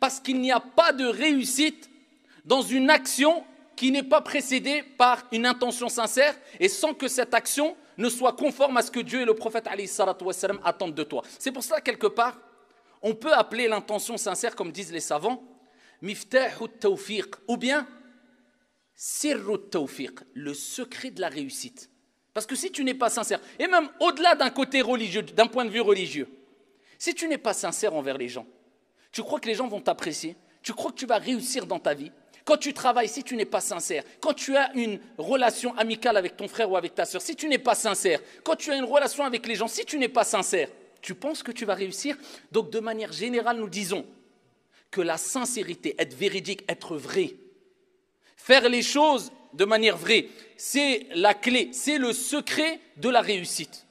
Parce qu'il n'y a pas de réussite dans une action qui n'est pas précédée par une intention sincère et sans que cette action ne soit conforme à ce que Dieu et le prophète attendent de toi. C'est pour ça, quelque part, on peut appeler l'intention sincère, comme disent les savants, ou bien le secret de la réussite. Parce que si tu n'es pas sincère, et même au-delà d'un côté religieux, d'un point de vue religieux, si tu n'es pas sincère envers les gens, tu crois que les gens vont t'apprécier, tu crois que tu vas réussir dans ta vie, quand tu travailles, si tu n'es pas sincère, quand tu as une relation amicale avec ton frère ou avec ta soeur, si tu n'es pas sincère, quand tu as une relation avec les gens, si tu n'es pas sincère, tu penses que tu vas réussir? Donc de manière générale, nous disons que la sincérité, être véridique, être vrai, faire les choses de manière vraie, c'est la clé, c'est le secret de la réussite.